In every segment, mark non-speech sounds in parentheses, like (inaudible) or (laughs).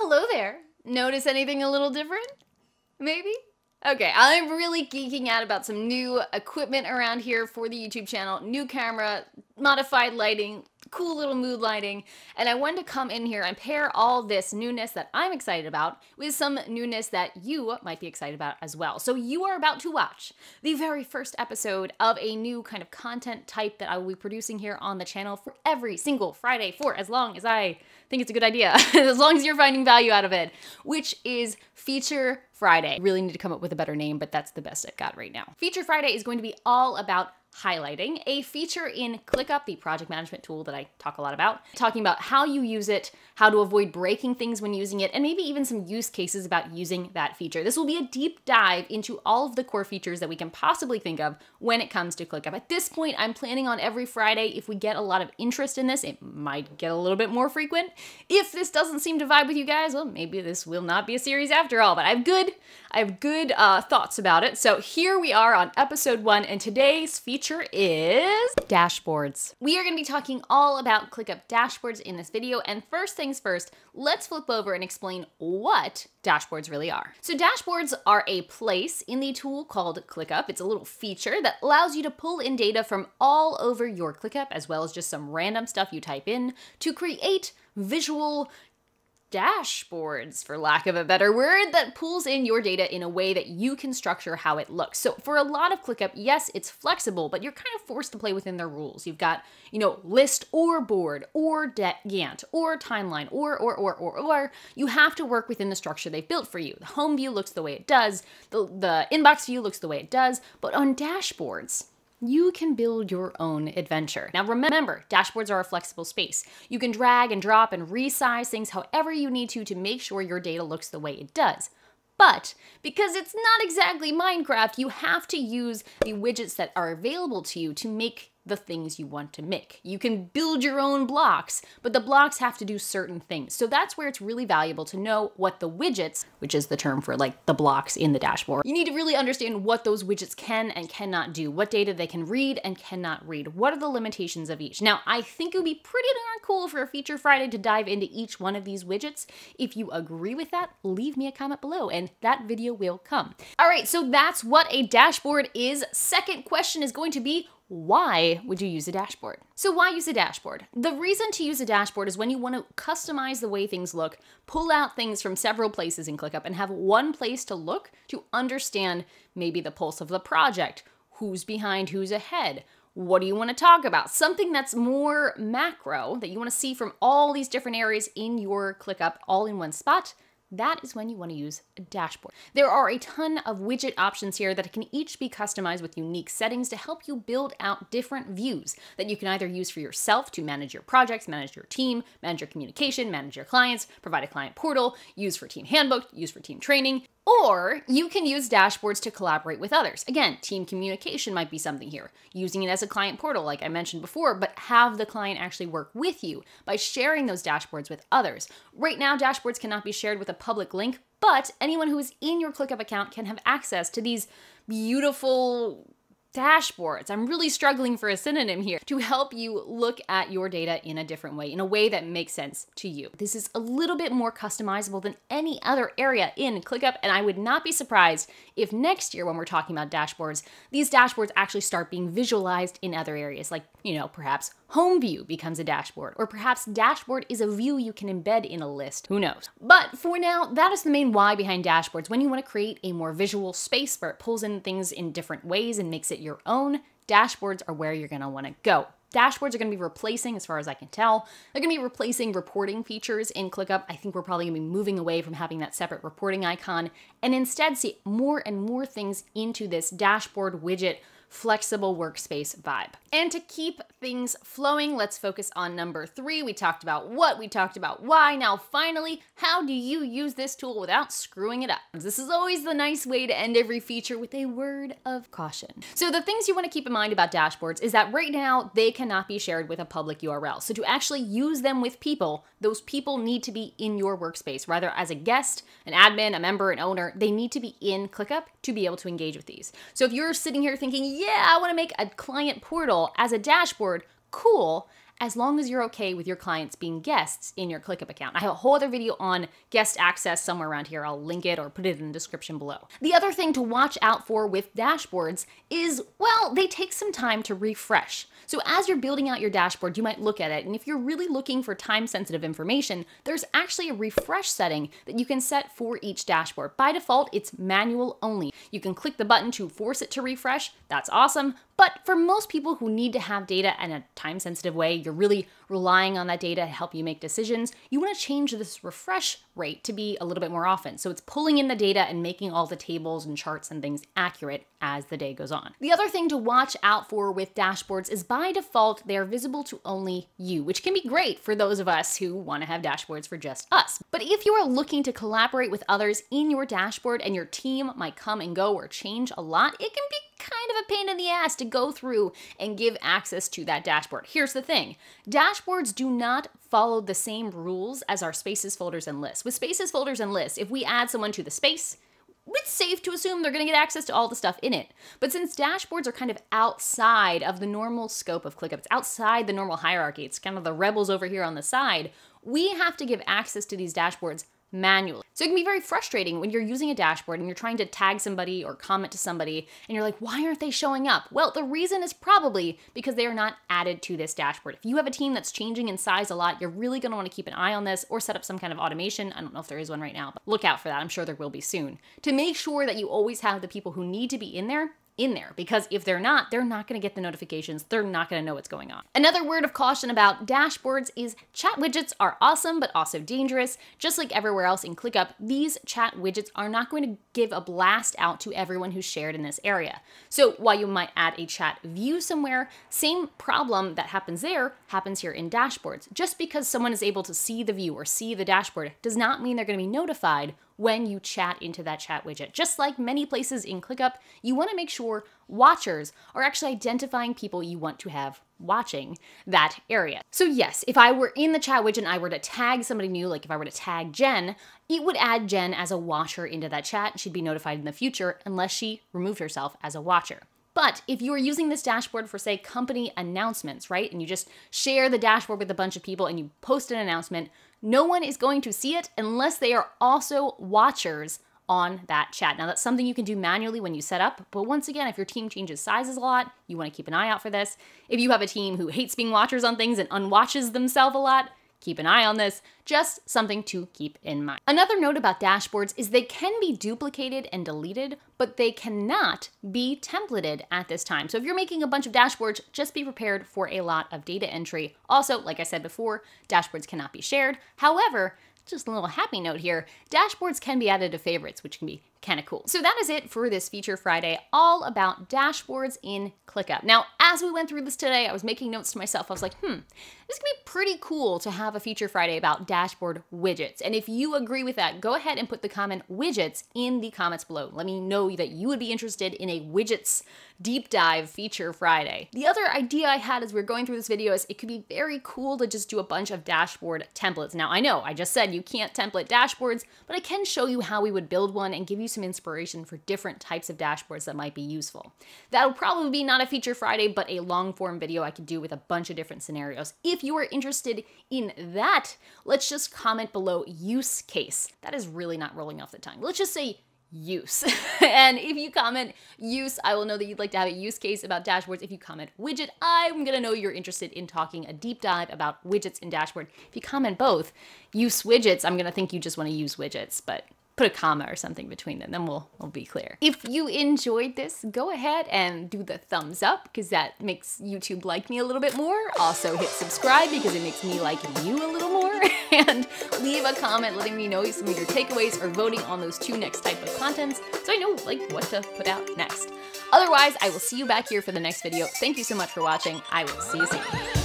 Hello there. Notice anything a little different? Maybe? Okay, I'm really geeking out about some new equipment around here for the YouTube channel. New camera, modified lighting, cool little mood lighting, and I wanted to come in here and pair all this newness that I'm excited about with some newness that you might be excited about as well. So you are about to watch the very first episode of a new kind of content type that I will be producing here on the channel for every single Friday for as long as I think it's a good idea, (laughs) as long as you're finding value out of it, which is Feature Friday. Really need to come up with a better name, but that's the best I've got right now. Feature Friday is going to be all about highlighting, a feature in ClickUp, the project management tool that I talk a lot about, talking about how you use it, how to avoid breaking things when using it, and maybe even some use cases about using that feature. This will be a deep dive into all of the core features that we can possibly think of when it comes to ClickUp. At this point, I'm planning on every Friday. If we get a lot of interest in this, it might get a little bit more frequent. If this doesn't seem to vibe with you guys, well, maybe this will not be a series after all, but I have good, I have good uh, thoughts about it. So here we are on episode one, and today's feature feature is dashboards. We are going to be talking all about ClickUp dashboards in this video. And first things first, let's flip over and explain what dashboards really are. So dashboards are a place in the tool called ClickUp. It's a little feature that allows you to pull in data from all over your ClickUp, as well as just some random stuff you type in to create visual dashboards, for lack of a better word, that pulls in your data in a way that you can structure how it looks. So for a lot of ClickUp, yes, it's flexible, but you're kind of forced to play within their rules. You've got, you know, list or board or Gantt or timeline or, or, or, or, or. You have to work within the structure they've built for you. The home view looks the way it does. The, the inbox view looks the way it does. But on dashboards, you can build your own adventure. Now remember, dashboards are a flexible space. You can drag and drop and resize things however you need to to make sure your data looks the way it does. But because it's not exactly Minecraft, you have to use the widgets that are available to you to make the things you want to make. You can build your own blocks, but the blocks have to do certain things. So that's where it's really valuable to know what the widgets, which is the term for like the blocks in the dashboard, you need to really understand what those widgets can and cannot do, what data they can read and cannot read, what are the limitations of each. Now, I think it would be pretty darn cool for a Feature Friday to dive into each one of these widgets. If you agree with that, leave me a comment below and that video will come. All right, so that's what a dashboard is. Second question is going to be, why would you use a dashboard? So why use a dashboard? The reason to use a dashboard is when you want to customize the way things look, pull out things from several places in ClickUp and have one place to look to understand maybe the pulse of the project, who's behind, who's ahead, what do you want to talk about? Something that's more macro that you want to see from all these different areas in your ClickUp all in one spot that is when you want to use a dashboard. There are a ton of widget options here that can each be customized with unique settings to help you build out different views that you can either use for yourself to manage your projects, manage your team, manage your communication, manage your clients, provide a client portal, use for team handbook, use for team training, or you can use dashboards to collaborate with others. Again, team communication might be something here. Using it as a client portal, like I mentioned before, but have the client actually work with you by sharing those dashboards with others. Right now, dashboards cannot be shared with a public link, but anyone who is in your ClickUp account can have access to these beautiful dashboards. I'm really struggling for a synonym here to help you look at your data in a different way, in a way that makes sense to you. This is a little bit more customizable than any other area in ClickUp, and I would not be surprised if next year when we're talking about dashboards, these dashboards actually start being visualized in other areas, like, you know, perhaps home view becomes a dashboard, or perhaps dashboard is a view you can embed in a list. Who knows? But for now, that is the main why behind dashboards. When you want to create a more visual space where it pulls in things in different ways and makes it your own, dashboards are where you're going to want to go. Dashboards are going to be replacing, as far as I can tell, they're going to be replacing reporting features in ClickUp. I think we're probably going to be moving away from having that separate reporting icon and instead see more and more things into this dashboard widget flexible workspace vibe. And to keep things flowing, let's focus on number three. We talked about what, we talked about why. Now, finally, how do you use this tool without screwing it up? This is always the nice way to end every feature with a word of caution. So the things you want to keep in mind about dashboards is that right now they cannot be shared with a public URL. So to actually use them with people, those people need to be in your workspace, rather as a guest, an admin, a member, an owner, they need to be in ClickUp to be able to engage with these. So if you're sitting here thinking, yeah, I want to make a client portal as a dashboard, cool. As long as you're okay with your clients being guests in your ClickUp account. I have a whole other video on guest access somewhere around here. I'll link it or put it in the description below. The other thing to watch out for with dashboards is, well, they take some time to refresh. So as you're building out your dashboard, you might look at it, and if you're really looking for time-sensitive information, there's actually a refresh setting that you can set for each dashboard. By default, it's manual only. You can click the button to force it to refresh, that's awesome, but for most people who need to have data in a time sensitive way, you're really relying on that data to help you make decisions, you want to change this refresh rate to be a little bit more often. So it's pulling in the data and making all the tables and charts and things accurate as the day goes on. The other thing to watch out for with dashboards is by default, they are visible to only you, which can be great for those of us who want to have dashboards for just us. But if you are looking to collaborate with others in your dashboard and your team might come and go or change a lot, it can be kind of a pain in the ass to go through and give access to that dashboard. Here's the thing dashboards do not follow the same rules as our spaces, folders, and lists. With spaces, folders, and lists, if we add someone to the space, it's safe to assume they're going to get access to all the stuff in it. But since dashboards are kind of outside of the normal scope of ClickUp, it's outside the normal hierarchy, it's kind of the rebels over here on the side, we have to give access to these dashboards manually. So it can be very frustrating when you're using a dashboard and you're trying to tag somebody or comment to somebody and you're like, why aren't they showing up? Well, the reason is probably because they are not added to this dashboard. If you have a team that's changing in size a lot, you're really gonna wanna keep an eye on this or set up some kind of automation. I don't know if there is one right now, but look out for that. I'm sure there will be soon. To make sure that you always have the people who need to be in there in there because if they're not, they're not going to get the notifications. They're not going to know what's going on. Another word of caution about dashboards is chat widgets are awesome but also dangerous. Just like everywhere else in ClickUp, these chat widgets are not going to give a blast out to everyone who's shared in this area. So while you might add a chat view somewhere, same problem that happens there happens here in dashboards. Just because someone is able to see the view or see the dashboard does not mean they're going to be notified when you chat into that chat widget. Just like many places in ClickUp, you want to make sure watchers are actually identifying people you want to have watching that area. So yes, if I were in the chat widget and I were to tag somebody new, like if I were to tag Jen, it would add Jen as a watcher into that chat. And she'd be notified in the future unless she removed herself as a watcher. But if you are using this dashboard for, say, company announcements, right, and you just share the dashboard with a bunch of people and you post an announcement, no one is going to see it unless they are also watchers on that chat. Now, that's something you can do manually when you set up, but once again, if your team changes sizes a lot, you want to keep an eye out for this. If you have a team who hates being watchers on things and unwatches themselves a lot, keep an eye on this, just something to keep in mind. Another note about dashboards is they can be duplicated and deleted, but they cannot be templated at this time. So if you're making a bunch of dashboards, just be prepared for a lot of data entry. Also, like I said before, dashboards cannot be shared. However, just a little happy note here, dashboards can be added to favorites, which can be kind of cool. So that is it for this Feature Friday, all about dashboards in ClickUp. Now, as we went through this today, I was making notes to myself. I was like, hmm, this could be pretty cool to have a Feature Friday about dashboard widgets. And if you agree with that, go ahead and put the comment widgets in the comments below. Let me know that you would be interested in a widgets deep dive Feature Friday. The other idea I had as we are going through this video is it could be very cool to just do a bunch of dashboard templates. Now, I know I just said you can't template dashboards, but I can show you how we would build one and give you some inspiration for different types of dashboards that might be useful. That'll probably be not a Feature Friday, but a long form video I could do with a bunch of different scenarios. If you are interested in that, let's just comment below use case. That is really not rolling off the tongue. Let's just say use. (laughs) and if you comment use, I will know that you'd like to have a use case about dashboards. If you comment widget, I'm gonna know you're interested in talking a deep dive about widgets in dashboard. If you comment both, use widgets, I'm gonna think you just wanna use widgets, but put a comma or something between them, then we'll, we'll be clear. If you enjoyed this, go ahead and do the thumbs up because that makes YouTube like me a little bit more. Also hit subscribe because it makes me like you a little more. (laughs) and leave a comment letting me know some of your takeaways or voting on those two next type of contents so I know like what to put out next. Otherwise, I will see you back here for the next video. Thank you so much for watching. I will see you soon.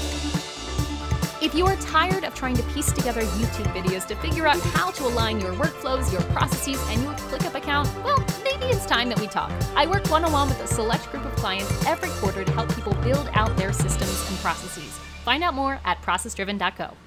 If you are tired of trying to piece together YouTube videos to figure out how to align your workflows, your processes, and your ClickUp account, well, maybe it's time that we talk. I work one on one with a select group of clients every quarter to help people build out their systems and processes. Find out more at processdriven.co.